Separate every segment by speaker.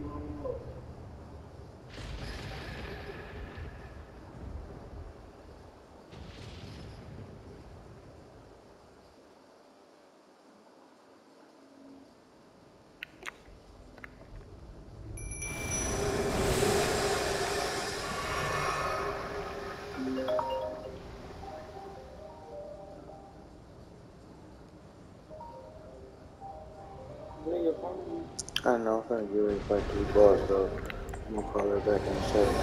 Speaker 1: morning. This I know, finna get ready to fight this boss, so I'm gonna call her back in a second.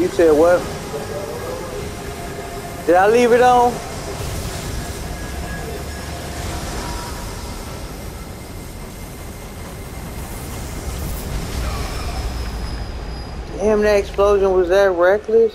Speaker 1: You said what? Did I leave it on? Damn, that explosion was that reckless?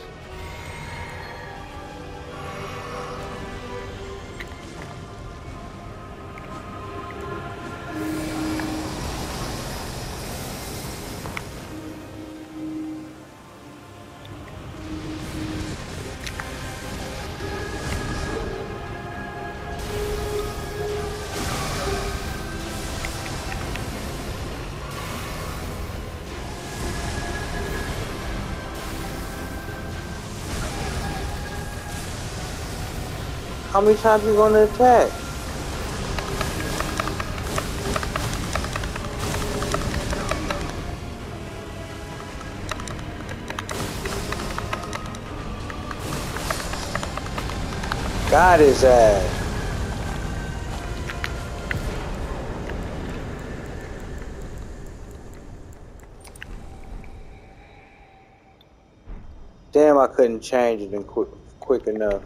Speaker 1: How many times are you gonna attack? Got his ass. Damn, I couldn't change it in quick, quick enough.